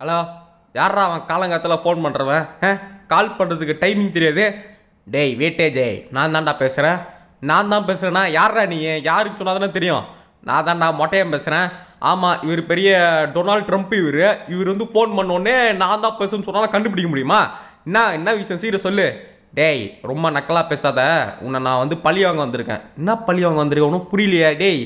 Hello யாரா அவன் காலங்காத்தில் phone பண்ணுறவன் ஆ கால் பண்ணுறதுக்கு டைமிங் தெரியாது. டேய் வேட்டேஜே நான் தான்டா பேசுகிறேன் நான் தான் பேசுகிறேன்னா யாரா நீ? யாருக்கு சொன்னாதானே தெரியும். நான் தான்டா மொட்டையம் பேசுகிறேன் ஆமாம் இவர் பெரிய டொனால்ட் ட்ரம்ப் இவர். இவர் வந்து ஃபோன் பண்ணோடனே நான் தான் பேசுன்னு சொன்னால் கண்டுபிடிக்க முடியுமா? என்ன என்ன விஷயம்? சீக்கிரம் சொல்லு. டேய் ரொம்ப நக்கலாக பேசாத. உன்னை நான் வந்து பழி வாங்க வந்திருக்கேன். என்ன பழி வாங்க வந்திருக்கேன் ஒன்றும் புரியலையா. டேய்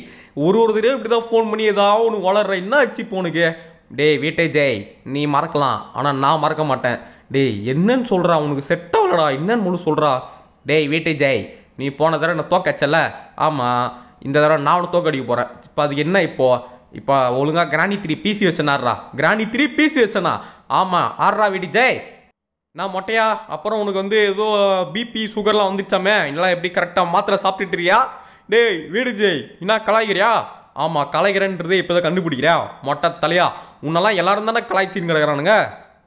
ஒரு ஒரு தடவை இப்படி தான் ஃபோன் பண்ணி ஏதாவது ஒன்று வளர்ற என்ன ஆச்சு இப்போ உனக்கு? டேய் வீட்டை ஜெய். நீ மறக்கலாம். ஆனால் நான் மறக்க மாட்டேன். டேய் என்னன்னு சொல்கிறா உனக்கு செட் ஆகலடா. என்னன்னு முழு சொல்கிறா டேய் வீட்டை ஜெய். நீ போன தடவை நான் தோக்கச்சல ஆமாம் இந்த தடவை நான் உனக்கு தோக்கடிக்க போகிறேன் இப்போ அதுக்கு என்ன இப்போது இப்போ ஒழுங்காக கிராணி த்ரீ பிசி வச்சனாடுறா கிராணி த்ரீ பிசி வச்சனா? ஆமாம் ஆடுறா வீட்டு ஜெய். நான் மொட்டையா. அப்புறம் உனக்கு வந்து ஏதோ பிபி சுகர்லாம் வந்துச்சாமே. இதெல்லாம் எப்படி கரெக்டாக மாத்திரை சாப்பிட்டுட்டு இருக்கியா? டேய் வீடு ஜெய். என்ன கலாய்கிறியா ஆமாம் கலாய்க்கிறேன்றது இப்போ தான் கண்டுபிடிக்கிறியா மொட்டை தலையா. உன்னெல்லாம் எல்லாரும் தானே கலாய்ச்சின்னு கிடக்குறானுங்க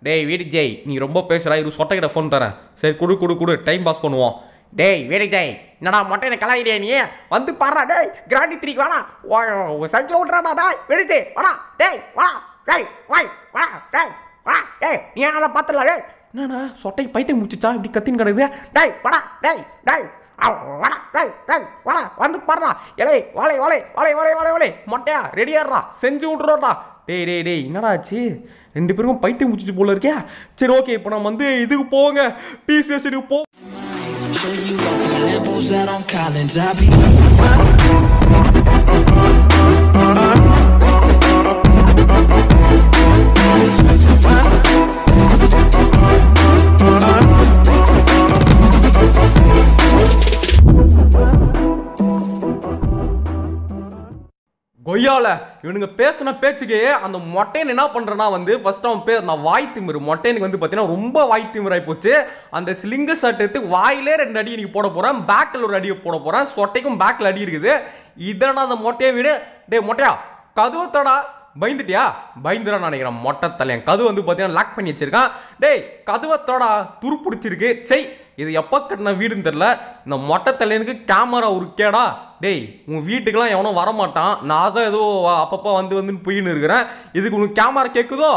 டேய் வீடு ஜெய் நீ ரொம்ப பேசுகிற இரு சொட்டைக்கிட்ட ஃபோன் தரேன். சரி குடு குடு குடு டைம் பாஸ் பண்ணுவோம். டேய் வீடு ஜெய் என்னடா மொட்டை என்ன கலாயிரியா நீ? வந்து பாடுறா டேய் கிராண்டி த்ரீக்கு வாடா. சஞ்சு விட்றாடா டேய் வீடு ஜெய் வாடா. டேய் வாடா. டேய் வாய் வாடா. டேய் வாடா. டேய் நீ அதை பார்த்துடலாம் டேய். என்னடா சொட்டை பைத்தியம் முடிச்சிச்சா? இப்படி கத்தின்னு கிடக்குது. டேய் வாடா டேய் டேய். வாடா டேய் டேய் வாடா. வந்து பாடுறா எலே வாழை வாழை வாழை வாழை வாழை வாழை மொட்டையா ரெடியாடுறா செஞ்சு விட்றோடா டேய் டேய் டேய் என்னடா ஆச்சு? ரெண்டு பேருக்கும் பைத்தியம் முடிச்சிட்டு போல இருக்கியா? சரி ஓகே இப்போ நம்ம வந்து இதுக்கு போங்க. பிசிஎஸ்க்கு போ. Show கொய்யால. இவனுங்க பேசின பேச்சுக்கே அந்த மொட்டையன் என்ன பண்ணுறேன்னா வந்து ஃபர்ஸ்ட் அவன் பே அந்த வாய் திமிரு. மொட்டையனுக்கு வந்து பார்த்தீங்கன்னா ரொம்ப வாய் திமிராய் போச்சு. அந்த ஸ்லிங்க ஷர்ட் எடுத்து வாயிலே ரெண்டு அடி இன்றைக்கி போட போகிறேன் பேக்கில் ஒரு அடியை போட போகிறேன் சொட்டைக்கும் பேக்கில் அடி இருக்குது. இதனால் அந்த மொட்டையை விட. டேய் மொட்டையா? கதுவத்தடா. பயந்துட்டியா? பயந்துடா நினைக்கிறேன். மொட்டை தலையன் கது வந்து பார்த்தீங்கன்னா லாக் பண்ணி வச்சிருக்கான். டேய் கதுவத்தோட தோடா துருப்பிடிச்சிருக்கு செய் இது எப்போ கட்டின வீடுன்னு தெரில இந்த மொட்டை தலையனுக்கு கேமரா உருக்கேடா. டேய் உன் வீட்டுக்கெல்லாம் எவனும் வரமாட்டான். நான் தான் ஏதோ அப்பப்போ வந்து வந்துன்னு போயின்னு இருக்கிறேன். இதுக்கு உனக்கு கேமரா கேட்குதோ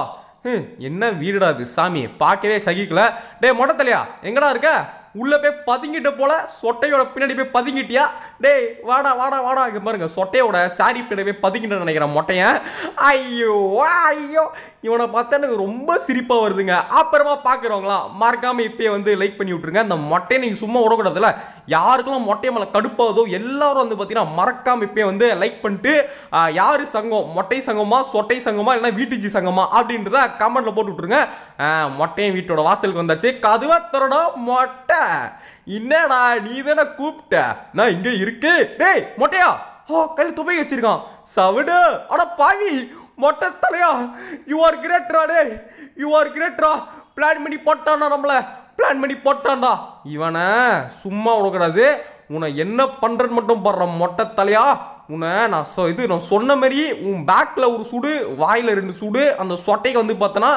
என்ன வீடுடா இது? சாமி பார்க்கவே சகிக்கல. டேய் மொட்டை தலையா எங்கடா இருக்க? உள்ளே போய் பதுங்கிட்ட போல சொட்டையோட பின்னாடி போய் பதுங்கிட்டியா? டேய் வாடா வாடா வாடா. இங்கே பாருங்க சொட்டையோட சாரி பிடவே பதுக்கிட்டு நினைக்கிறேன் மொட்டையன். ஐயோ ஐயோ. இவனை பார்த்தா எனக்கு ரொம்ப சிரிப்பாக வருதுங்க. அப்புறமா பார்க்குறவங்களாம் மறக்காமல் இப்பயே வந்து லைக் பண்ணி விட்ருங்க அந்த மொட்டையை நீங்கள் சும்மா விடக்கூடாதுல்ல. யாருக்கெல்லாம் மொட்டை மேலே கடுப்பாகுதோ எல்லாரும் வந்து பார்த்தீங்கன்னா மறக்காம இப்பயே வந்து லைக் பண்ணிட்டு யார் சங்கம்? மொட்டை சங்கமா சொட்டை சங்கமா இல்லைன்னா வீட்டுச்சி சங்கமா? அப்படின்றத கமெண்ட்டில் போட்டு விட்ருங்க மொட்டையும் வீட்டோட வாசலுக்கு வந்தாச்சு. கதுவா தரடா மொட்டை. என்னடா நீ தானே கூப்பிட்ட? நான் இங்க இருக்கு. டேய் மொட்டையா? ஓ கையில் துப்பை வச்சிருக்கான். சவுடு. அட பாவி. மொட்டை தலையா? யூ ஆர் கிரேட்ரா டே யூ ஆர் கிரேட்ரா பிளான் பண்ணி போட்டான்டா நம்மள. பிளான் பண்ணி போட்டான்டா. இவனை சும்மா விடக்கூடாது. உன்னை என்ன பண்ணுறன்னு மட்டும் படுற மொட்டை தலையா? உன்னை நான் சொ இது நான் சொன்ன மாதிரி உன் பேக்கில் ஒரு சுடு வாயில் ரெண்டு சுடு அந்த சொட்டைக்கு வந்து பார்த்தோன்னா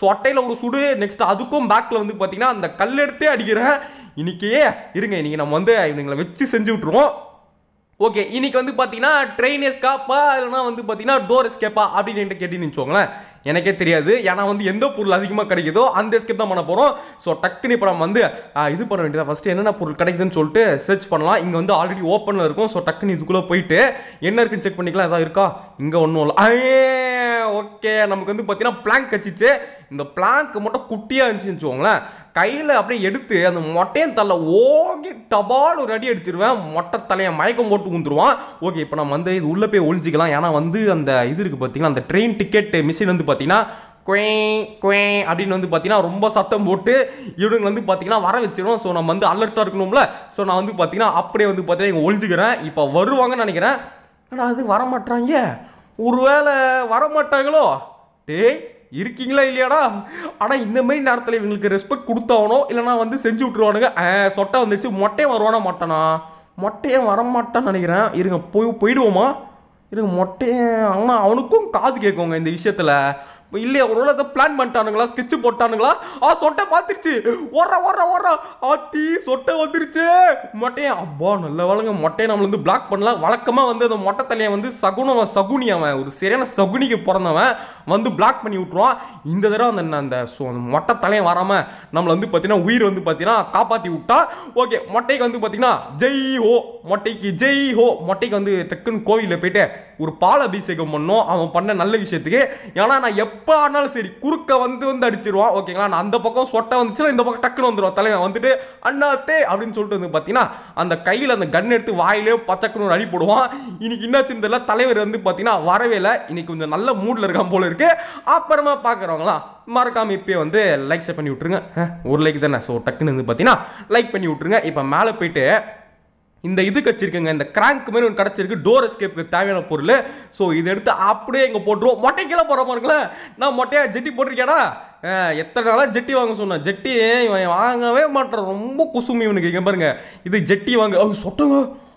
சொட்டையில் ஒரு சுடு நெக்ஸ்ட் அதுக்கும் பேக்கில் வந்து பார்த்தீங்கன்னா அந்த கல் எடுத்தே அடிக்கிறேன். இன்னைக்கே இருங்க இன்னைக்கு நம்ம வந்து இவனுங்களை வச்சு செஞ்சு விட்ருவோம் ஓகே இன்னைக்கு வந்து பார்த்தீங்கன்னா ட்ரெயின் எஸ்கேப்பா இல்லைனா வந்து பார்த்தீங்கன்னா டோர் எஸ்கேப்பா அப்படின்னு கேட்டு நினச்சோங்களேன் வச்சுக்கோங்களேன். எனக்கே தெரியாது. ஏன்னா வந்து எந்த பொருள் அதிகமாக கிடைக்குதோ அந்த எஸ்கேப் தான் பண்ண போகிறோம் ஸோ டக்குன்னு இப்போ நம்ம வந்து இது பண்ண வேண்டியதாக ஃபஸ்ட்டு என்னென்ன பொருள் கிடைக்குதுன்னு சொல்லிட்டு சர்ச் பண்ணலாம். இங்கே வந்து ஆல்ரெடி ஓப்பனில் இருக்கும். ஸோ டக்குன்னு இதுக்குள்ளே போயிட்டு என்ன இருக்குன்னு செக் பண்ணிக்கலாம். எதாவது இருக்கா? இங்கே ஒன்றும் இல்லை. ஓகே நமக்கு வந்து பார்த்தீங்கன்னா பிளாங்க் கச்சிச்சு இந்த பிளாங்க் மட்டும் குட்டியாக இருந்துச்சுன்னு வச்சுக்கோங்களேன். கையில் அப்படியே எடுத்து அந்த மொட்டையன் தலை ஓங்கி டபால் ஒரு அடி அடிச்சிருவேன். மொட்டை தலையை மயக்கம் போட்டு ஊந்துருவான் ஓகே இப்போ நம்ம வந்து இது உள்ளே போய் ஒழிஞ்சிக்கலாம் ஏன்னா வந்து அந்த இது இருக்குது பார்த்தீங்கன்னா அந்த ட்ரெயின் டிக்கெட் மிஷின் வந்து பார்த்தீங்கன்னா குவே குவே அப்படின்னு வந்து பார்த்தீங்கன்னா ரொம்ப சத்தம் போட்டு இவனுங்க வந்து பார்த்தீங்கன்னா வர வச்சிடும் ஸோ நம்ம வந்து அலர்ட்டாக இருக்கணும்ல. ஸோ நான் வந்து பார்த்தீங்கன்னா அப்படியே வந்து பார்த்தீங்கன்னா இங்கே ஒளிஞ்சுக்கிறேன். இப்போ வருவாங்கன்னு நினைக்கிறேன். ஆனால் அது வரமாட்டாங்க ஒருவேளை வரமாட்டாங்களோ? டேய் இருக்கீங்களா இல்லையாடா? ஆனால் இந்த மாதிரி நேரத்தில் இவங்களுக்கு ரெஸ்பெக்ட் கொடுத்தாவனோ இல்லைனா வந்து செஞ்சு விட்ருவானுங்க சொட்டை வந்துச்சு. மொட்டையும் வருவானா மாட்டானா? மொட்டையும் வரமாட்டான்னு நினைக்கிறேன். இருங்க போய் போயிடுவோமா? இருங்க மொட்டையே ஆனால் அவனுக்கும் காது கேட்குங்க இந்த விஷயத்தில். இல்லையா ஒரு வேளை பிளான் பண்ணிட்டானுங்களா? ஸ்கெட்ச் போட்டானுங்களா? ஆ சொட்டை பார்த்துருச்சு. ஓடுற ஓடுற ஓடுற. ஆத்தி சொட்டை வந்துருச்சு. மொட்டையன் அப்பா நல்ல வேலைங்க மொட்டையை நம்மள வந்து பிளாக் பண்ணலாம் வழக்கமாக வந்து அந்த மொட்டை தலையை வந்து சகுனம் சகுனி அவன் ஒரு சரியான சகுனிக்கு பிறந்தவன் வந்து பிளாக் பண்ணி விட்ருவான் இந்த தடவை அந்த அந்த அந்த மொட்டை தலையை வராமல் நம்மளை வந்து பார்த்தீங்கன்னா உயிர் வந்து பார்த்தீங்கன்னா காப்பாற்றி விட்டா ஓகே மொட்டைக்கு வந்து பார்த்தீங்கன்னா ஜெய் ஹோ மொட்டைக்கு ஜெய் ஹோ. மொட்டைக்கு வந்து டக்குன்னு கோவிலில் போயிட்டு ஒரு பால் அபிஷேகம் பண்ணோம். அவன் பண்ண நல்ல விஷயத்துக்கு. ஏன்னா நான் எப்போ எப்போ ஆனாலும் சரி குறுக்க வந்து வந்து அடிச்சிருவான். ஓகேங்களா? நான் அந்த பக்கம் சொட்டை வந்துச்சுன்னா இந்த பக்கம் டக்குன்னு வந்துடுவான் தலைவன் வந்துட்டு அண்ணாத்தே அப்படின்னு சொல்லிட்டு வந்து பார்த்தீங்கன்னா அந்த கையில் அந்த கன் எடுத்து வாயிலே பச்சக்கணும் அடி போடுவான். இன்னைக்கு என்னாச்சு தெரியல தலைவர் வந்து பார்த்தீங்கன்னா வரவே இல்லை. இன்னைக்கு கொஞ்சம் நல்ல மூடில் இருக்கான் போல இருக்கு. அப்புறமா பார்க்குறவங்களா மறக்காம இப்போ வந்து லைக் ஷேர் பண்ணி விட்ருங்க ஒரு லைக் தானே. ஸோ டக்குன்னு வந்து பார்த்தீங்கன்னா லைக் பண்ணி விட்ருங்க இப்போ மேலே போயிட்டு இந்த இது கச்சிருக்குங்க. இந்த கிராங்க் மாதிரி ஒன்று கிடச்சிருக்கு. டோர் எஸ்கேப்புக்கு தேவையான பொருள். ஸோ இதை எடுத்து அப்படியே இங்கே போட்டுருவோம். மொட்டை கீழே போகிற பாருங்களேன் நான் மொட்டையாக ஜெட்டி போட்டிருக்கேடா எத்தனை நாளாக ஜெட்டி வாங்க சொன்னேன் ஜெட்டி இவன் வாங்கவே மாட்டான். ரொம்ப குசுமி இவனுக்கு. இங்கே பாருங்க. இது ஜெட்டி வாங்க. அது சொட்டங்க.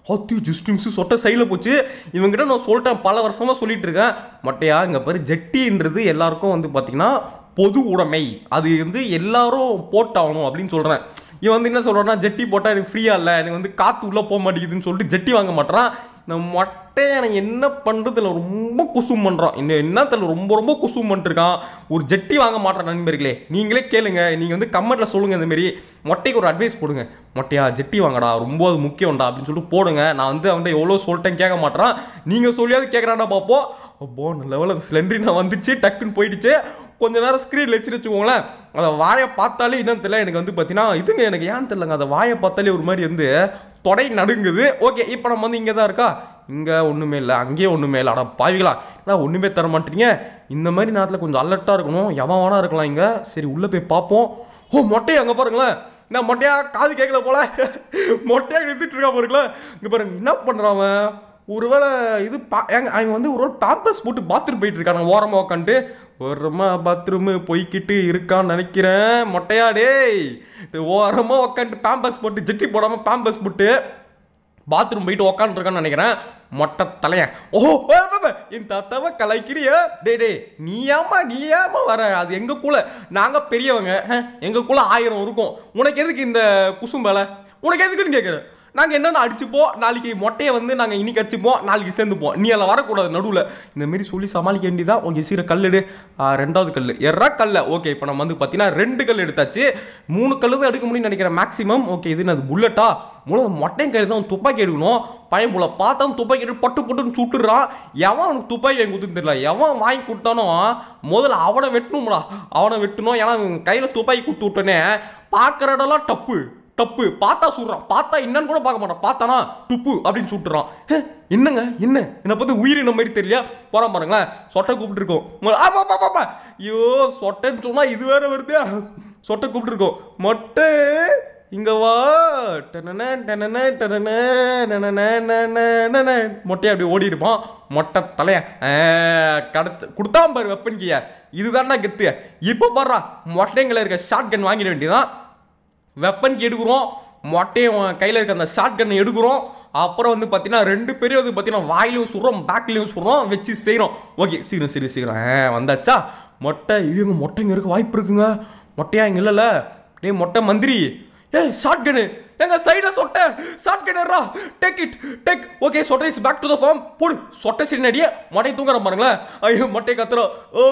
ஹாத்தியோ ஜஸ்டிங்ஸு சொட்ட சைடில் போச்சு. இவங்ககிட்ட நான் சொல்லிட்டேன். பல வருஷமாக சொல்லிட்டு இருக்கேன். மொட்டையா இங்கே பாரு. ஜெட்டின்றது எல்லாருக்கும் வந்து பார்த்திங்கன்னா பொது உடைமை. அது வந்து எல்லாரும் போட்டாகணும் அப்படின்னு சொல்கிறேன் இவன் வந்து என்ன சொல்கிறான்னா ஜெட்டி போட்டால் எனக்கு ஃப்ரீயாக இல்லை. எனக்கு வந்து காற்று உள்ளே போக மாட்டேங்குதுன்னு சொல்லிட்டு ஜெட்டி வாங்க மாட்டேறான் இந்த மொட்டையை எனக்கு என்ன பண்ணுறதுல ரொம்ப குசும் பண்ணுறான் இன்னும் என்னத்தில் ரொம்ப ரொம்ப குசும் பண்ணிட்டுருக்கான். ஒரு ஜெட்டி வாங்க மாட்டேன் நண்பர்களே. நீங்களே கேளுங்க. நீங்கள் வந்து கமெண்ட்டில் சொல்லுங்கள் இந்தமாரி மொட்டைக்கு ஒரு அட்வைஸ் போடுங்க. மொட்டையா ஜெட்டி வாங்கடா. ரொம்ப அது முக்கியம்டா. அப்படின்னு சொல்லிட்டு போடுங்க. நான் வந்து அவன்கிட்ட எவ்வளோ சொல்லிட்டேன் கேட்க மாட்டேறான் நீங்கள் சொல்லியாவது கேட்குறான்னா பார்ப்போம் அப்போ நல்ல லெவலில் சிலிண்டரி நான் வந்துச்சு டக்குன்னு போயிடுச்சு. கொஞ்ச நேரம் ஸ்க்ரீனில் வச்சுட்டு வச்சுக்கோங்களேன். அதை வாயை பார்த்தாலே என்னன்னு தெரியல எனக்கு வந்து பார்த்தீங்கன்னா இதுங்க எனக்கு ஏன் தெரியலங்க. அதை வாயை பார்த்தாலே ஒரு மாதிரி வந்து தொடை நடுங்குது. ஓகே இப்போ நம்ம வந்து இங்கே தான் இருக்கா? இங்கே ஒன்றுமே இல்லை அங்கேயே ஒன்றுமே இல்லை. ஆனால் பாவிகளா ஏன்னா ஒன்றுமே தர மாட்டீங்க? இந்த மாதிரி நேரத்தில் கொஞ்சம் அலர்ட்டாக இருக்கணும். எவன் வேணா இருக்கலாம் இங்கே. சரி உள்ளே போய் பார்ப்போம். ஓ மொட்டையை அங்கே பாருங்களேன். என்ன மொட்டையா? காது கேட்கல போல. மொட்டையா எடுத்துட்டு இருக்கா பாருங்களேன். இங்கே பாருங்க என்ன பண்ணுறான் அவன்? ஒருவேளை இது பா ஏங்க அவங்க வந்து ஒரு பேம்பர்ஸ் போட்டு பாத்ரூம் போயிட்டு இருக்காங்க ஓரமாக உட்காந்துட்டு ஓரமாக பாத்ரூமு போய்கிட்டு இருக்கான்னு நினைக்கிறேன். மொட்டையா டேய். இது ஓரமாக உட்காந்துட்டு பேம்பஸ் போட்டு ஜெட்டி போடாமல் பேம்பஸ் போட்டு பாத்ரூம் போயிட்டு உக்காந்துருக்கான்னு நினைக்கிறேன். மொட்டை தலையன் ஓஹோ என் தாத்தாவை கலைக்கிறியா டே டே நீ ஏமா நீ ஏமா வர? அது எங்கள் கூட நாங்கள் பெரியவங்க எங்கள் கூட ஆயிரம் இருக்கும். உனக்கு எதுக்கு இந்த குசும்பலை? உனக்கு எதுக்குன்னு கேட்குறேன் நாங்கள் என்னென்ன அடிச்சுப்போம்? நாளைக்கு மொட்டையை வந்து நாங்கள் இன்னைக்கு அடிச்சுப்போம் நாளைக்கு சேர்ந்துப்போம். நீ எல்லாம் வரக்கூடாது நடுவில். இந்தமாரி சொல்லி சமாளிக்க வேண்டியதான் உங்கள் சீர கல் எடு ரெண்டாவது கல் எறா கல்ல. ஓகே இப்போ நம்ம வந்து பார்த்தீங்கன்னா ரெண்டு கல் எடுத்தாச்சு. மூணு கல் தான் எடுக்க முடியும்னு நினைக்கிறேன் மேக்ஸிமம் ஓகே இது அது புல்லட்டா? மூணு மொட்டையும் கையில் தான் துப்பாக்கி எடுக்கணும். பையன் போல பார்த்தா துப்பாக்கி எடுத்து பட்டு பட்டுன்னு சுட்டுறான். எவன் அவனுக்கு துப்பாக்கி வாங்கி கொடுத்துன்னு தெரியல. எவன் வாங்கி கொடுத்தானோ முதல்ல அவனை வெட்டணும்டா. அவனை வெட்டணும். ஏன்னா கையில் துப்பாக்கி கொடுத்து விட்டோன்னே பார்க்குற இடம்லாம் டப்பு தப்பு பார்த்தா சுடுறான். பார்த்தா என்னன்னு கூட பார்க்க மாட்டான். பார்த்தானா துப்பு அப்படின்னு சுட்டுறான். என்னங்க என்ன? என்னை பார்த்து உயிரின மாதிரி தெரியல போறான் பாருங்களேன். சொட்டை கூப்பிட்டுருக்கோம் ஐயோ சொட்டைன்னு சொன்னால் இது வேற வருது. சொட்டை கூப்பிட்டுருக்கோம் மொட்டை இங்கே வா. டனன டனன டனன மொட்டையை அப்படி ஓடி இருப்பான். மொட்டை தலைய கிடச்சி கொடுத்தான் பாரு வெப்பன் கீய. இதுதான்டா கெத்து. இப்போ பாடுறா மொட்டைங்களை இருக்க ஷார்ட் கன் வாங்கிட வேண்டியதான் வெப்பனுக்கு எடுக்கிறோம். மொட்டையும் கையில் இருக்க அந்த ஷார்ட் கன்னை எடுக்கிறோம். அப்புறம் வந்து பார்த்தீங்கன்னா ரெண்டு பேரும் வந்து பார்த்தீங்கன்னா வாயிலையும் சுடுறோம் பேக்லையும் சுடுறோம் வச்சு செய்கிறோம் ஓகே சீக்கிரம் சரி சீக்கிரம். ஆ, வந்தாச்சா? மொட்டை இவங்க மொட்டைங்க இருக்க வாய்ப்பு இருக்குங்க. மொட்டையா இங்கே இல்லைல்ல டே மொட்டை மந்திரி. ஏ ஷார்ட் கன்னு எங்க சைடுல சொட்டை. ஷார்ட் கேட்டா டேக் இட் டேக் ஓகே சொட்டை is back to the form போடு. சொட்டை சரி அடியே. மட்டை தூங்குற பாருங்களேன். ஐயோ மட்டை கத்துறோம் ஓ.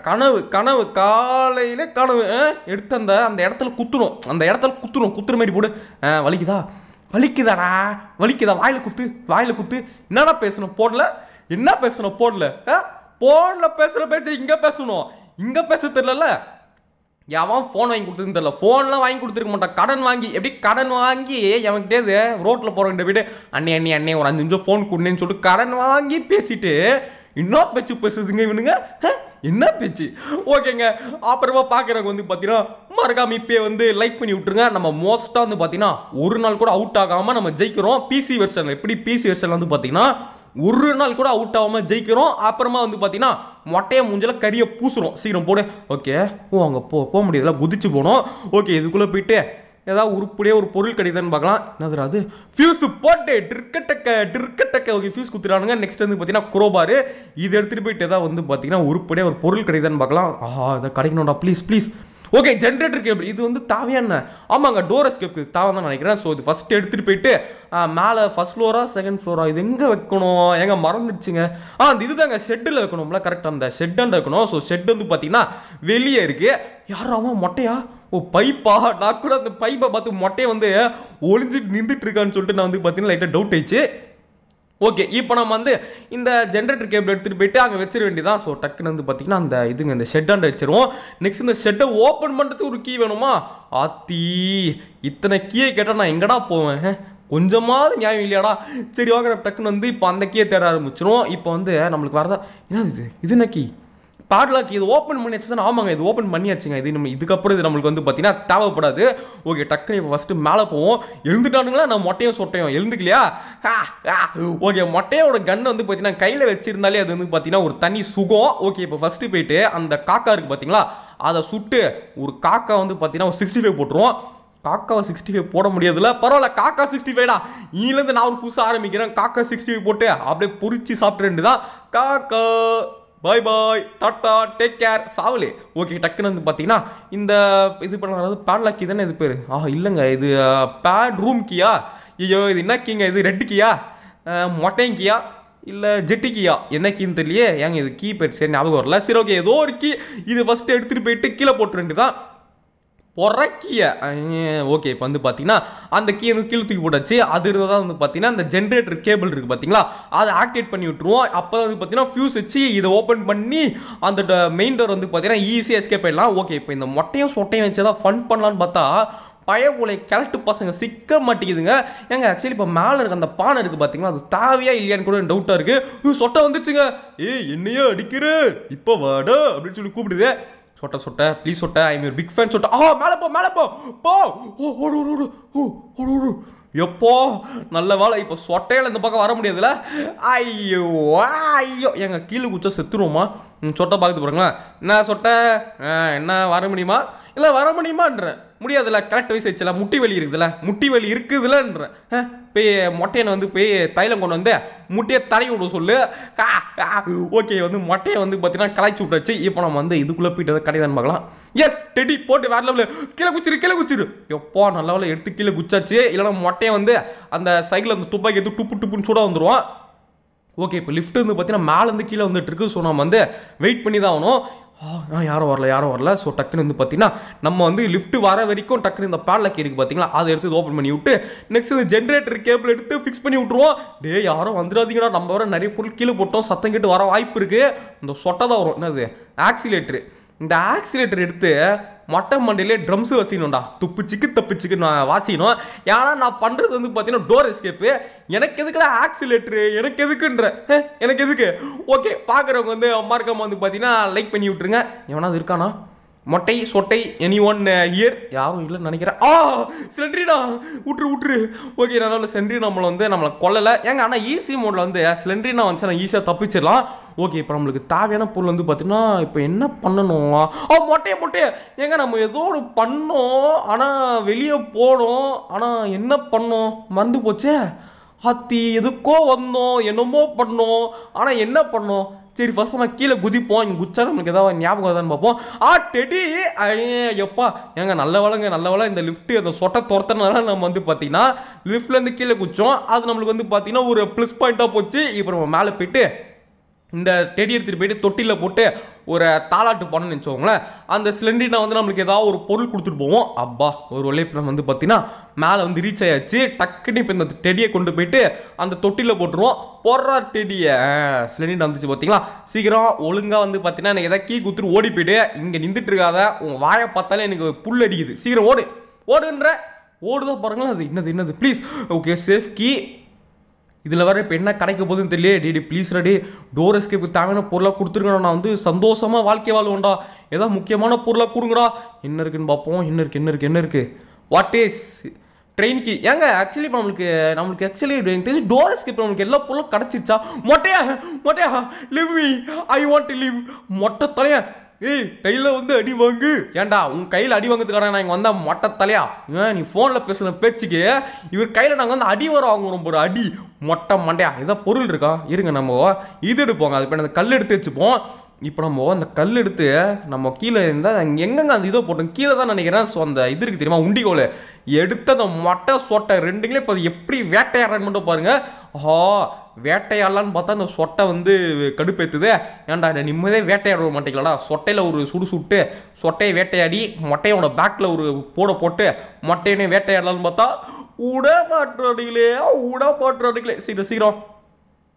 கனவு கனவு. காலையில கனவு. எடுத்து அந்த அந்த இடத்துல குத்துணும் அந்த இடத்துல குத்துணும் குத்துற மாதிரி போடு. வலிக்குதா? வலிக்குதாடா? வலிக்குதா? வாயில குத்து வாயில குத்து. என்னடா பேசணும்? போடல. என்ன பேசணும்? போடல. அஹ், போன்ல பேசுற பேச்சு இங்க பேசணும். இங்க பேச தெரியல எவன் ஃபோன் வாங்கி கொடுத்ததுன்னு தெரியல. ஃபோன்லாம் வாங்கி கொடுத்துருக்க மாட்டான். கடன் வாங்கி எப்படி கடன் வாங்கி எவன்கிட்டேது ரோட்டில் போகிறவங்கிட்ட வீடு? அண்ணே அண்ணே அண்ணே ஒரு அஞ்சு நிமிஷம் ஃபோன் கொடுனேன்னு சொல்லிட்டு கடன் வாங்கி பேசிட்டு இன்னும் பேச்சு பேசுதுங்க இவனுங்க? ஹ? என்ன பேச்சு? ஓகேங்க. அப்புறமா பார்க்குறவங்க வந்து பார்த்தீங்கன்னா மறக்காம இப்பயே வந்து லைக் பண்ணி விட்டுருங்க. நம்ம மோஸ்ட்டாக வந்து பார்த்தீங்கன்னா ஒரு நாள் கூட அவுட் ஆகாமல் நம்ம ஜெயிக்கிறோம். பிசி வெர்ஷன் எப்படி பிசி வெர்ஷன் வந்து பார்த்தீங்கன்னா ஒரு நாள் கூட அவுட் ஆகாமல் ஜெயிக்கிறோம். அப்புறமா வந்து பார்த்தீங்கன்னா மொட்டையை மூஞ்சில கறியை பூசுறோம். சீக்கிரம் போடு. ஓகே ஓ அங்கே போ போக முடியாதுல குதிச்சு போனோம். ஓகே இதுக்குள்ளே போயிட்டு ஏதாவது உருப்படியே ஒரு பொருள் கிடைக்குதுன்னு பார்க்கலாம். என்னது அது? ஃபியூஸ் போட்டு டிர்க்கட்டக்க டிர்க்கட்டக்க. ஓகே ஃபியூஸ் குத்துறானுங்க. நெக்ஸ்ட் வந்து பார்த்தீங்கன்னா குரோபாரு இது எடுத்துகிட்டு போயிட்டு ஏதாவது வந்து பார்த்தீங்கன்னா உருப்படியே ஒரு பொருள் கிடைக்குதுன்னு பார்க்கலாம். ஆஹா இதை கிடைக்கணும்டா. Please please okay generator cable இது வந்து தாவியான ஆமாங்க டோர் எஸ்கேப் தேவை தான் நினைக்கிறேன். ஸோ இது ஃபஸ்ட் எடுத்துகிட்டு போயிட்டு மேலே ஃபஸ்ட் ஃப்ளோரா செகண்ட் ஃப்ளோரா இது எங்கே வைக்கணும்? எங்க மறந்துடுச்சுங்க. ஆ அந்த இதுதாங்க ஷெட்டில் வைக்கணும்ல கரெக்டாக அந்த ஷெட்டாண்ட வைக்கணும். ஸோ ஷெட் வந்து பார்த்தீங்கன்னா வெளியே இருக்குது யாராவது மொட்டையா? ஓ பைப்பா? நான் கூட அந்த பைப்பை பார்த்து மொட்டையை வந்து ஒளிஞ்சிட்டு நின்றுட்டு இருக்கான்னு சொல்லிட்டு நான் வந்து பார்த்தீங்கன்னா லைட்டாக டவுட் ஆயிடுச்சு. ஓகே இப்போ நம்ம வந்து இந்த ஜென்ரேட்டர் கேபிள் எடுத்துகிட்டு போயிட்டு அங்கே வச்சிட வேண்டியதான் ஸோ டக்குன்னு வந்து பார்த்தீங்கன்னா அந்த இதுங்க இந்த ஷெட்டாண்ட வச்சிருவோம். நெக்ஸ்ட் இந்த ஷெட்டை ஓப்பன் பண்ணுறதுக்கு ஒரு கீ வேணுமா? ஆத்தி இத்தனை கீயை கேட்டால் நான் எங்கடா போவேன்? கொஞ்சமாவது நியாயம் இல்லையாடா? சரி வாங்க டக்குன்னு வந்து இப்போ அந்த கீயை தேட ஆரம்பிச்சிரும் இப்போ வந்து நம்மளுக்கு வரதா என்னது இது? இது என்ன கீ பேட்லாக் இது ஓப்பன் பண்ணியாச்சு ஆமாங்க இது ஓப்பன் பண்ணியாச்சுங்க. இது நம்ம இதுக்கப்புறம் இது நம்மளுக்கு வந்து பார்த்தீங்கன்னா தேவைப்படாது. ஓகே டக்குனு இப்போ ஃபஸ்ட்டு மேலே போவோம். எழுந்துட்டானுங்களா? நான் மொட்டையும் சொட்டையும். எழுந்துக்கலையா? ஓகே மொட்டையோட கன் வந்து பார்த்தீங்கன்னா கையில் வச்சிருந்தாலே அது வந்து பார்த்தீங்கன்னா ஒரு தனி சுகம். ஓகே இப்போ ஃபஸ்ட்டு போயிட்டு அந்த காக்கா இருக்குது பார்த்தீங்களா அதை சுட்டு ஒரு காக்கா வந்து பார்த்தீங்கன்னா ஒரு சிக்ஸ்டி ஃபைவ் போட்டுருவோம் காக்காவை சிக்ஸ்டி ஃபைவ் போட முடியாதுல்ல? பரவாயில்ல காக்கா சிக்ஸ்டி ஃபைவ்டா ஈலேருந்து நான் ஒரு புதுசாக ஆரம்பிக்கிறேன். காக்கா சிக்ஸ்டி ஃபைவ் போட்டு அப்படியே பொறிச்சு சாப்பிட்டு தான் காக்கா. பாய் பாய் டாட்டா டேக் கேர் சாவலே. ஓகே டக்குன்னு வந்து பார்த்தீங்கன்னா இந்த இது பண்ணலாம் அதாவது பேட்லாக் தானே இது பேர்? ஆஹா இல்லைங்க. இது பேட் ரூம் கீயா ஐயோ இது என்ன கீங்க இது ரெட் கீயா மொட்டையும் கீயா இல்லை ஜெட்டி கீயா என்ன கீன்னு தெரியலையே? ஏங்க இது கீ பேர் சரி ஞாபகம் வரல. சரி ஓகே ஏதோ ஒரு கீ இது ஃபஸ்ட்டு எடுத்துகிட்டு போயிட்டு கீழே போட்டு வேண்டியதான் பொறக்கிய ஓகே இப்போ வந்து பார்த்தீங்கன்னா அந்த கீ வந்து கீழே தூக்கி போட்டாச்சு. அது தான் வந்து பார்த்தீங்கன்னா அந்த ஜென்ரேட்டர் கேபிள் இருக்குது பார்த்தீங்களா அதை ஆக்டிவேட் பண்ணி விட்டுருவோம். அப்போ வந்து பார்த்தீங்கன்னா ஃபியூஸ் வச்சு இதை ஓப்பன் பண்ணி அந்த மெயின் டோர் வந்து பார்த்தீங்கன்னா ஈஸியாக எஸ்கேப் ஆயிடலாம். ஓகே இப்போ இந்த மொட்டையும் சொட்டையும் வச்சு தான் ஃபன் பண்ணலான்னு பார்த்தா பயவுலை கிழட்டு பசங்க சிக்க மாட்டேங்குதுங்க. ஏங்க ஆக்சுவலி இப்போ மேலே இருக்க அந்த பானை இருக்குது பார்த்தீங்களா அது தேவையா இல்லையான்னு கூட டவுட்டாக இருக்குது சொட்டை வந்துச்சுங்க. ஏய் என்னையோ அடிக்கிற? இப்போ வாடா அப்படின்னு சொல்லி கூப்பிடுது. சொட்ட சொட்ட ப்ளீஸ் சொட்ட ஐ மீன் பிக் ஃபேன் சொட்ட. ஆ மேலே போ மேலே போ. போ. ஓ ஓடு ஓடு ஓடு. ஓ ஓடு ஓடு. எப்போ? நல்ல வேலை இப்போ சொட்டையில் இந்த பக்கம் வர முடியாதுல்ல ஐயோ ஐயோ. எங்கள் கீழே குச்சா செத்துருவோமா? சொட்டை பார்த்து போகிறேங்களா என்ன சொட்டை? என்ன வர முடியுமா? இல்லை வர முடியுமான்றேன். முடியாதுல்ல கரெக்ட் வயசு வச்சுல முட்டி வலி இருக்குதுல்ல முட்டி வலி இருக்குதுல்லன்றேன். ஆ, போய் மொட்டையனை வந்து போய் தைலம் கொண்டு வந்து முட்டையை தடவி விட சொல்லு. ஓகே வந்து மொட்டையை வந்து பார்த்தீங்கன்னா கலாய்ச்சி விட்டாச்சு. இப்போ நம்ம வந்து இதுக்குள்ளே போயிட்டு கடைதான் பார்க்கலாம். எஸ் டெடி போட்டு வேற லெவலில் கீழே குச்சிரு கீழே குச்சிரு. எப்போ நல்ல எடுத்து கீழே குச்சாச்சு. இல்லைன்னா மொட்டையை வந்து அந்த சைக்கிள் அந்த துப்பாக்கி எடுத்து டுப்பு டுப்புன்னு சூட வந்துடுவான் ஓகே இப்போ லிஃப்ட் வந்து பார்த்தீங்கன்னா மேலேருந்து கீழே வந்துட்டு இருக்கு. ஸோ நம்ம வந்து வெயிட் பண்ணி தான் ஆகணும். ஆ, யாரும் வரல யாரும் வரல. ஸோ டக்குன்னு வந்து பார்த்தீங்கன்னா நம்ம வந்து லிஃப்ட் வர வரைக்கும் டக்குன்னு இந்த பேட்லக் இருக்குது பார்த்தீங்களா அதை எடுத்து ஓப்பன் பண்ணி விட்டு நெக்ஸ்ட் இந்த ஜென்ரேட்டர் கேபிள் எடுத்து ஃபிக்ஸ் பண்ணி விட்ருவோம் டே யாரும் வந்துடாதீங்கடா. நம்ம வர நிறைய பொருள் கீழே போட்டோம். சத்தம் கேட்டு வர வாய்ப்பு இருக்குது இந்த சொட்டை தான் வரும். என்னது? ஆக்சிலேட்டரு இந்த ஆக்சிலேட்டர் எடுத்து மொட்டை மண்டையிலே ட்ரம்ஸ் வசிக்கணும்டா. துப்புச்சிக்கு தப்புச்சிக்கு நான் வாசிக்கணும். ஏன்னா நான் பண்ணுறது வந்து பார்த்தீங்கன்னா டோர் எஸ்கேப்பு எனக்கு எதுக்குடா ஆக்சிலேட்ரு எனக்கு எதுக்குன்ற? எனக்கு எதுக்கு? ஓகே பார்க்குறவங்க வந்து மறக்காம வந்து பார்த்தீங்கன்னா லைக் பண்ணி விட்ருங்க எவனாவது இருக்கானா? மொட்டை சொட்டை எனி ஒன் இயர் யாரும் இல்லைன்னு நினைக்கிறேன். ஆ சிலிண்ட்ரினா விட்ரு விட்ரு ஓகே நல்ல சென்ட்ரி நம்மளை வந்து நம்மளை கொல்லலை. ஏங்க ஆனால் ஈஸி மோடில் வந்து சிலண்ட்ரினா வந்துச்சு நான் ஈஸியாக தப்பிச்சிடலாம். ஓகே இப்போ நம்மளுக்கு தேவையான பொருள் வந்து பார்த்தீங்கன்னா இப்போ என்ன பண்ணணும்? ஆ மொட்டையை மொட்டையை ஏங்க நம்ம ஏதோ ஒரு பண்ணோம் ஆனால் வெளியே போனோம் ஆனால் என்ன பண்ணோம்? மறந்து போச்சே? அத்தி எதுக்கோ வந்தோம் என்னமோ பண்ணோம் ஆனால் என்ன பண்ணோம்? சரி ஃபஸ்ட் நம்ம கீழே குதிப்போம் இங்கே குச்சா நம்மளுக்கு ஏதாவது ஞாபகம் வருதான்னு பார்ப்போம். ஆ டெடி எப்பா ஏங்க நல்ல வளங்க நல்ல வேலை. இந்த லிஃப்ட் அந்த சொட்டை துரத்துறதுனால நம்ம வந்து பார்த்தீங்கன்னா லிஃப்ட்லேருந்து கீழே குச்சோம் அது நம்மளுக்கு வந்து பார்த்தீங்கன்னா ஒரு ப்ளஸ் பாயிண்ட்டாக போச்சு. இப்போ நம்ம மேலே போயிட்டு இந்த டெடி எடுத்துகிட்டு போயிட்டு தொட்டியில் போட்டு ஒரு தாளாட்டு பண்ணணும்னு வச்சுக்கோங்களேன் அந்த சிலிண்டரினை வந்து நம்மளுக்கு ஏதாவது ஒரு பொருள் கொடுத்துட்டு போவோம். அப்பா ஒரு வழியை இப்போ நம்ம வந்து பார்த்தீங்கன்னா மேலே வந்து ரீச் ஆயாச்சு. டக்குன்னு இப்போ இந்த டெடியை கொண்டு போயிட்டு அந்த தொட்டியில் போட்டுருவோம். போடுற டெடியை சிலிண்டர் வந்துச்சு பார்த்தீங்களா சீக்கிரம் ஒழுங்காக வந்து பார்த்தீங்கன்னா எனக்கு எதாவது கீ குத்துட்டு ஓடி போயிட்டு இங்கே நின்றுட்டு இருக்காத. உன் வாயை பார்த்தாலே எனக்கு புல் அடிக்குது. சீக்கிரம் ஓடு. ஓடுன்ற. ஓடுதான் பாருங்களேன். அது என்னது என்னது? ப்ளீஸ் ஓகே சேஃப் கீ இதில் வர இப்போ என்ன கிடைக்க போகுதுன்னு தெரியல டிடி ப்ளீஸ் ரெடி டோர் எஸ்கேப்புக்கு தேவையான பொருளாக கொடுத்துருக்கணும் நான் வந்து சந்தோஷமாக வாழ்க்கை வாழ்வோண்டா ஏதாவது முக்கியமான பொருளாக கொடுங்கடா. என்ன இருக்குன்னு பார்ப்போம். என்ன இருக்குது என்ன இருக்குது என்ன இருக்குது வாட் இஸ் ட்ரெயினுக்கு ஏங்க ஆக்சுவலி இப்போ நம்மளுக்கு நம்மளுக்கு ஆக்சுவலி எனக்கு தெரிஞ்சு டோர் எஸ்கேப் நம்மளுக்கு எல்லா பொருளும் கிடச்சிருச்சா? மொட்டையா மொட்டையா leave me I want to live மொட்டை தலையா ஏய் கையில் வந்து அடி வாங்கு. ஏன்டா உன் கையில் அடி வாங்குறதுக்கான நான் இங்கே வந்தால் மொட்டை தலையா ஏன் நீ ஃபோனில் பேசுகிற பேச்சுக்கு இவர் கையில் நாங்கள் வந்து அடி வர வாங்குறோம் ஒரு அடி. மொட்டை மண்டையா? ஏதாவது பொருள் இருக்கா? இருங்க நம்ம இது எடுப்போங்க. அது இப்போ அந்த கல் எடுத்து வச்சுப்போம். இப்போ நம்ம அந்த கல் எடுத்து நம்ம கீழே இருந்தால் எங்கெங்க அந்த இதை போட்டோம்? கீழே தான் நினைக்கிறேன். ஸோ அந்த இது இருக்குது தெரியுமா? உண்டிகோல். எடுத்த அந்த மொட்டை சொட்டை ரெண்டுங்களே இப்போ அது எப்படி வேட்டையாடுறான்னு மட்டும் பாருங்கள் ஆஹா வேட்டையாடலான்னு பார்த்தா அந்த சொட்டை வந்து கடுப்பேத்துது. ஏன்டா நிம்மதியே வேட்டையாட மாட்டீங்களாடா? சொட்டையில் ஒரு சுடு சுட்டு சொட்டையை வேட்டையாடி மொட்டையோட பேக்கில் ஒரு போட போட்டு மொட்டையனே வேட்டையாடலான்னு பார்த்தா உட மாட்டுறீங்களே உட மாட்டுறீங்களே சீக்கிரம் சீக்கிரம்.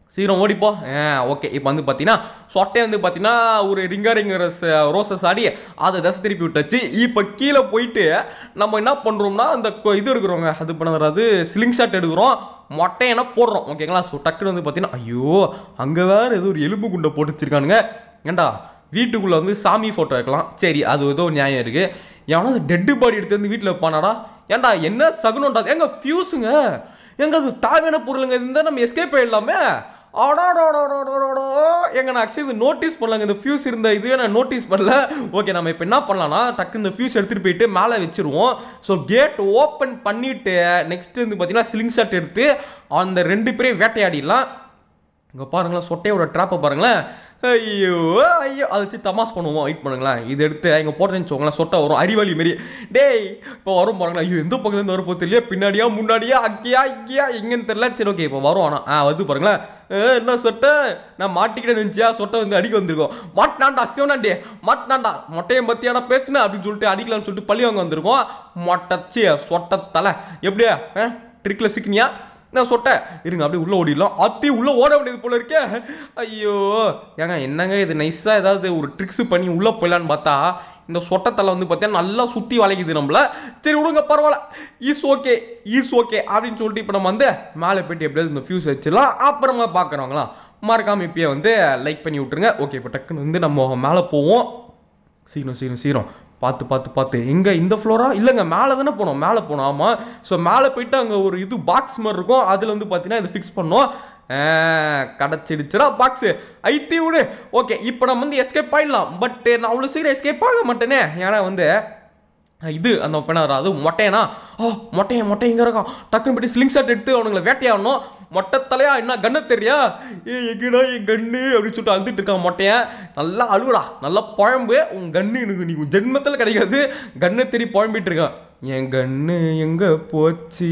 சீக்கிரம் ஓடிப்போ. ஆ ஓகே. இப்போ வந்து பார்த்தீங்கன்னா சொட்டை வந்து பார்த்தீங்கன்னா ஒரு ரிங்கா ரிங்க ரோசஸ் ஆடி அதை தசை திருப்பி விட்டாச்சு. இப்போ கீழே போயிட்டு நம்ம என்ன பண்ணுறோம்னா அந்த கொ- இது எடுக்கிறோங்க. அது பண்ணுறது ஸ்லிங் ஷாட் எடுக்கிறோம். மொட்டையனை போடுறோம். ஓகேங்களா ஸோ டக்குன்னு வந்து பார்த்தீங்கன்னா ஐயோ அங்கே வேறு ஏதோ ஒரு எலும்பு குண்டை போட்டு வச்சிருக்கானுங்க. ஏன்டா வீட்டுக்குள்ளே வந்து சாமி ஃபோட்டோ வைக்கலாம். சரி அது ஏதோ நியாயம் இருக்குது எவனா டெட்டு பாடி எடுத்து வந்து வீட்டில் வைப்பானாடா? ஏன்டா என்ன சகுனம்டா? எங்க ஃபியூஸுங்க எங்க அது தேவையான பொருளுங்க. இருந்தால் நம்ம எஸ்கேப் ஆயிடலாமே. எங்க நான் ஆக்சுவலி இது நோட்டீஸ் பண்ணலாங்க. இந்த ஃபியூஸ் இருந்த இதுவே நான் நோட்டீஸ் பண்ணல. ஓகே நம்ம இப்போ என்ன பண்ணலாம்னா டக்கு இந்த ஃபியூஸ் எடுத்துகிட்டு போயிட்டு மேலே வச்சிருவோம். ஸோ கேட் ஓப்பன் பண்ணிவிட்டு நெக்ஸ்ட் வந்து பார்த்தீங்கன்னா ஸ்லிங் ஷாட் எடுத்து அந்த ரெண்டு பேரையும் வேட்டையாடிடலாம். இங்கே பாருங்களேன் சொட்டையோட ட்ராப்பை பாருங்களேன். ஐயோ ஐயோ அதை வச்சு தமாஸ் பண்ணுவோம்? வெயிட் பண்ணுங்களேன். இது எடுத்து இங்கே போட்டேன்னு வச்சுக்கோங்களேன் சொட்டை வரும். அறிவாளி மாரி. டேய் இப்போ வரும் பாருங்களேன். ஐயோ எந்த பக்கத்துலேருந்து வர போகிறது இல்லையா பின்னாடியா முன்னாடியா அக்கியா இங்கேயா எங்கேன்னு தெரியல. சரி ஓகே இப்போ வரும். ஆனால் ஆ வந்து பாருங்களேன். என்ன சொட்டை? நான் மாட்டிக்கிட்டே நினச்சியா? சொட்டை வந்து அடிக்க வந்திருக்கோம். மாட்டினாண்டா சிவனாண்டே. மாட்டினாண்டா மொட்டையை பற்றியாடா பேசுனேன் அப்படின்னு சொல்லிட்டு அடிக்கலாம்னு சொல்லிட்டு பழி வாங்க வந்திருக்கோம். மொட்டச்சி சொட்டை தலை எப்படியா ட்ரிக்கில் சிக்கினியா? நான் சொட்டேன் இருங்க அப்படியே உள்ளே ஓடிடலாம். அத்தி உள்ளே ஓட வேண்டியது போல இருக்கே. ஐயோ. ஏங்க என்னங்க இது? நைஸாக ஏதாவது ஒரு ட்ரிக்ஸ் பண்ணி உள்ளே போயிடலான்னு பார்த்தா இந்த சொட்டத்தலை வந்து பார்த்தீங்கன்னா நல்லா சுற்றி வளைக்குது நம்மள. சரி விடுங்க பரவாயில்ல. ஈஸ் ஓகே ஈஸ் ஓகே அப்படின்னு சொல்லிட்டு இப்போ நம்ம வந்து மேலே போயிட்டு எப்படியாவது இந்த ஃபியூஸ் வச்சிடலாம். அப்புறமா பார்க்குறவங்களாம் மறக்காமல் இப்பயே வந்து லைக் பண்ணி விட்டுருங்க. ஓகே இப்போ டக்குன்னு வந்து நம்ம மேலே போவோம். சீக்கிரம் சீக்கிரம் சீக்கிரம். பார்த்து பார்த்து பார்த்து. எங்கே? இந்த ஃப்ளோரா இல்லைங்க மேலே தானே போனோம். மேலே போனோம். ஆமாம் ஸோ மேலே போயிட்டு அங்கே ஒரு இது பாக்ஸ் மாதிரி இருக்கும். அதில் வந்து பார்த்தீங்கன்னா இதை ஃபிக்ஸ் பண்ணோம். கிடச்சிடுச்சுரா பாக்ஸு ஐத்தி விடு. ஓகே இப்போ நம்ம வந்து எஸ்கேப் ஆயிடலாம். பட் நான் அவ்வளோ சீக்கிரம் எஸ்கேப் ஆக மாட்டேனே. ஏன்னா வந்து இது அந்த பெண்ணாரா அது மொட்டையனா? ஓ மொட்டையன் மொட்டை இங்கே இருக்கான். டக்குன்னு போய் ஸ்லிங் ஷாட் எடுத்து அவனுங்களை வேட்டையாடணும். மொட்டை தலையா என்ன கண்ணு தெரியா? ஏ எங்கடா என் கண்ணு? அப்படின்னு சொல்லிட்டு அழுதுட்டு இருக்கான் மொட்டையன். நல்லா அழுகுடா நல்லா புழம்பு. உன் கண்ணு எனக்கு நீ உன் ஜென்மத்தில் கிடைக்காது. கண்ணை தெரி புழம்பிட்டு இருக்கான். என் கண்ணு எங்க போச்சு?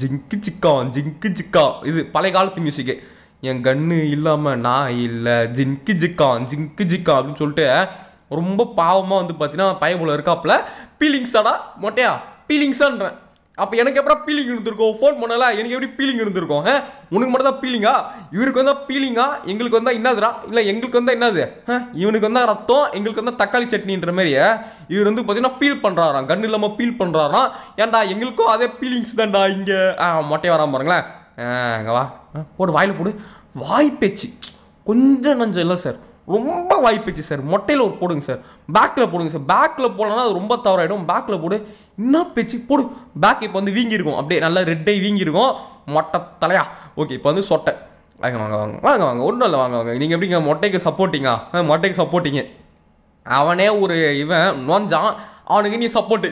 ஜிங்கு சிக்கான் ஜிங்கு சிக்கான். இது பழைய காலத்து மியூசிக்கு என் கண்ணு இல்லாமல் நான் இல்லை. ஜிங்கு ஜிக்கான் ஜிங்கு ஜிக்கா அப்படின்னு சொல்லிட்டு ரொம்ப பாவமாக வந்து பார்த்தீங்கன்னா பயபுல இருக்காப்புல. பீலிங்ஸாடா மொட்டையா? பீலிங்ஸான்றேன் அப்போ எனக்கு எப்படா பீலிங் இருந்திருக்கும்? ஃபோன் பண்ணல எனக்கு எப்படி பீலிங் இருந்திருக்கும்? ஆ? உனக்கு மட்டும் தான் பீலிங்கா இவருக்கு வந்தால் பீலிங்கா எங்களுக்கு வந்தால் என்னதுடா? இல்லை எங்களுக்கு வந்தால் என்னது? ஆ? இவனுக்கு வந்தால் ரத்தம் எங்களுக்கு வந்தால் தக்காளி சட்னின்ற மாதிரி இவர் வந்து பார்த்தீங்கன்னா பீல் பண்ணுறாராம் கண்ணு இல்லாமல் பீல் பண்ணுறாராம் ஏன்டா எங்களுக்கும் அதே பீலிங்ஸ் தான்டா இங்கே? ஆ மொட்டை வராமல் பாருங்களேன். அங்கே வா. ஆ, போடு வாயில் போடு. வாய் பேச்சு. கொஞ்சம் நஞ்சம் இல்லை சார் ரொம்ப வாய்ப்புச்சு சார் மொட்டையில் ஒரு போடுங்க சார் பேக்கில் போடுங்க சார் பேக்கில் போடலன்னா அது ரொம்ப தவறாயிடும். பேக்கில் போடு. என்ன பேச்சு? போடு. பேக் இப்போ வந்து வீங்கியிருக்கும் அப்படியே நல்லா ரெட்டை வீங்கியிருக்கும் மொட்டை தலையா. ஓகே இப்போ வந்து சொட்டை. வாங்க வாங்க வாங்க. வாங்க வாங்க. ஒன்றும் இல்லை. வாங்க வாங்க. நீங்கள் எப்படிங்க? மொட்டைக்கு சப்போர்ட்டிங்கா மொட்டைக்கு சப்போர்ட்டிங்க அவனே ஒரு இவன் நோஞ்சான் அவனுக்கு நீ சப்போர்ட்டு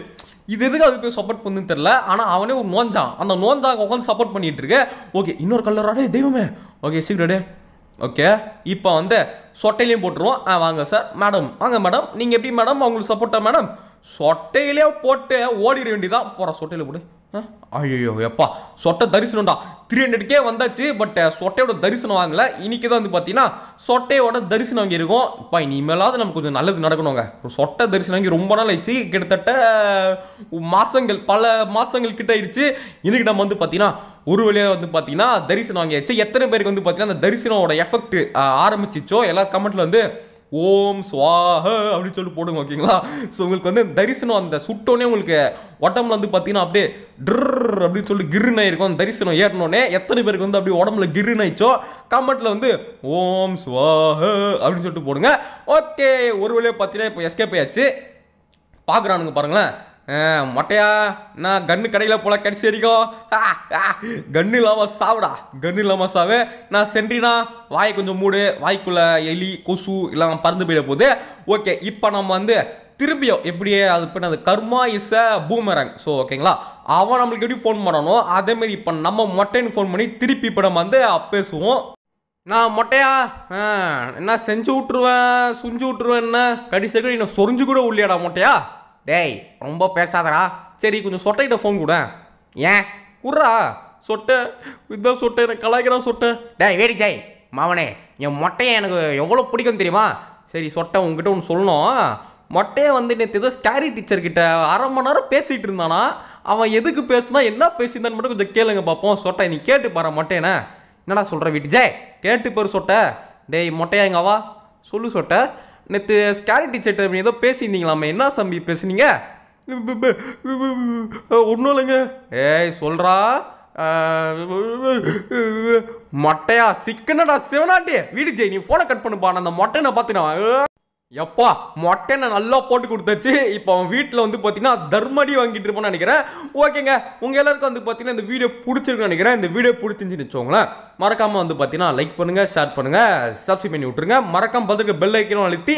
இது எதுக்கு அதுக்கு போய் சப்போர்ட் பண்ணுன்னு தெரில ஆனால் அவனே ஒரு நோஞ்சான் அந்த நோஞ்சாங்க உட்காந்து சப்போர்ட் பண்ணிகிட்டு இருக்கு. ஓகே இன்னொரு கலராடே தெய்வமே. ஓகே சீக்கிரடே ஓகே இப்போ வந்து சொட்டையிலையும் போட்டுருவோம். ஆ வாங்க சார் மேடம் வாங்க மேடம் நீங்கள் எப்படி மேடம் அவங்களுக்கு சப்போர்ட்டா மேடம் சொட்டையிலே போட்டு ஓடிட வேண்டியதான் போகிற சொட்டையில் போட்டு ஐயோ எப்பா சொட்டை தரிசனம்டா. த்ரீ ஹண்ட்ரட்கே வந்தாச்சு பட் சொட்டையோட தரிசனம் வாங்கல. இன்னைக்கு தான் வந்து பார்த்தீங்கன்னா சொட்டையோட தரிசனம் வாங்கி இருக்கும். இப்போ இனிமேலாவது நமக்கு கொஞ்சம் நல்லது நடக்கணுங்க. சொட்டை தரிசனம் வாங்கி ரொம்ப நாள் ஆயிடுச்சு. கிட்டத்தட்ட மாதங்கள் பல மாசங்கள் கிட்ட ஆயிடுச்சு. இன்னைக்கு நம்ம வந்து பார்த்தீங்கன்னா ஒரு வழியாக வந்து பார்த்தீங்கன்னா தரிசனம் வாங்கியாச்சு. எத்தனை பேருக்கு வந்து பார்த்தீங்கன்னா அந்த தரிசனோட எஃபெக்ட் ஆரம்பிச்சிச்சோ எல்லா கமெண்ட்டில் வந்து ஓம் சுவாஹ அப்படின்னு சொல்லி போடுங்க ஓகேங்களா? ஸோ உங்களுக்கு வந்து தரிசனம் அந்த சுட்டோன்னே உங்களுக்கு உடம்புல வந்து பார்த்தீங்கன்னா அப்படியே ட்ர் அப்படின்னு சொல்லி கிருன்னு இருக்கும் அந்த தரிசனம் ஏறினோடனே எத்தனை பேருக்கு வந்து அப்படியே உடம்புல கிருன்னு ஆயிடுச்சோ கமெண்ட்ல வந்து ஓம் சுவாஹ அப்படின்னு சொல்லிட்டு போடுங்க. ஓகே ஒரு வழியாக பார்த்தீங்கன்னா இப்போ எஸ்கேப் ஆயாச்சு பார்க்குறானுங்க பாருங்களேன். மொட்டையா? நான் கன்று கடையில் போல கடிச்சு வரைக்கும் கன்னு இல்லாமல் சாவுடா. கன்னு இல்லாமல் சாவு. நான் சென்றினா வாயை கொஞ்சம் மூடு. வாய்க்குள்ளே எலி கொசு எல்லாம் பறந்து போயிட போகுது. ஓகே இப்போ நம்ம வந்து திரும்பியும் எப்படியே அது பண்ண அது கர்மா இஸ் அ பூமரங். ஸோ ஓகேங்களா? அவன் நம்மளுக்கு எப்படி ஃபோன் பண்ணணும் அதேமாரி இப்போ நம்ம மொட்டைன்னு ஃபோன் பண்ணி திருப்பி இப்போ நம்ம வந்து பேசுவோம். நான் மொட்டையா? என்ன செஞ்சு விட்ருவேன் சுஞ்சு விட்ருவேன் என்ன? கடைசி நீ சொரிஞ்சு கூட உள்ளியாடா மொட்டையா? டேய் ரொம்ப பேசாதடா. சரி கொஞ்சம் சொட்டைகிட்ட ஃபோன் கூட. ஏன்? குர்ரா சொட்டை. இதான் சொட்டை எனக்கு கலாய்க்கிறான் சொட்டை. டேய் வேடி ஜாய் மாவனே என் மொட்டையை எனக்கு எவ்வளோ பிடிக்கும் தெரியுமா? சரி சொட்டை உங்ககிட்ட ஒன்று சொல்லணும். மொட்டையை வந்து நேற்று ஏதோ ஸ்டாரி டீச்சர்கிட்ட அரை மணி நேரம் பேசிகிட்டு இருந்தானா? அவன் எதுக்கு பேசுனா என்ன பேசியிருந்தான்னு மட்டும் கொஞ்சம் கேளுங்க பார்ப்போம் சொட்டை நீ கேட்டு பாரு மொட்டையனே என்னடா சொல்கிற வீட்டு ஜே கேட்டு பாரு சொட்டை. டேய் மொட்டையா எங்கள் வா. சொல்லு சொட்டை. நேற்று ஸ்கேரி டீச்சர்கிட்ட ஏதோ பேசியிருந்தீங்களாமே? என்ன சம்பி பேசுனீங்க? ஒன்றும் இல்லைங்க. ஏய் சொல்கிறா மொட்டையா சிக்கனடா சிவனாட்டி. வீடு ஜெய் நீ ஃபோனை கட் பண்ணுப்பா. நான் அந்த மொட்டைனை பார்த்துனா எப்பா மொட்டை நான் நல்லா போட்டு கொடுத்தாச்சு. இப்போ அவன் வீட்டில் வந்து பார்த்தீங்கன்னா தர்மடி வாங்கிட்டு இருப்பான்னு நினைக்கிறேன். ஓகேங்க உங்கள் எல்லாருக்கும் வந்து பார்த்தீங்கன்னா இந்த வீடியோ பிடிச்சிருக்குன்னு நினைக்கிறேன். இந்த வீடியோ பிடிச்சிருந்துச்சுன்னு வச்சுக்கோங்களேன். மறக்காமல் வந்து பார்த்தீங்கன்னா லைக் பண்ணுங்கள் ஷேர் பண்ணுங்கள் சப்ஸ்கிரைப் பண்ணி விட்ருங்க மறக்காமல் பார்த்துருக்க பெல் ஐக்கனும் அழுத்தி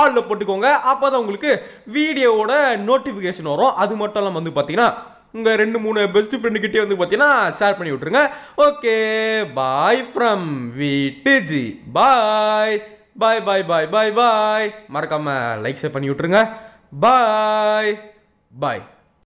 ஆளில் போட்டுக்கோங்க. அப்போ தான் உங்களுக்கு வீடியோவோட நோட்டிஃபிகேஷன் வரும். அது மட்டும் இல்லாமல் வந்து பார்த்தீங்கன்னா உங்கள் ரெண்டு மூணு பெஸ்ட் ஃப்ரெண்டுக்கிட்டே வந்து பார்த்தீங்கன்னா ஷேர் பண்ணி விட்ருங்க ஓகே பாய் ஃப்ரம் வீட்டு G bye bye bye bye bye bye மறக்காமல் லைக் ஷேர் பண்ணி விட்ருங்க பாய் பாய்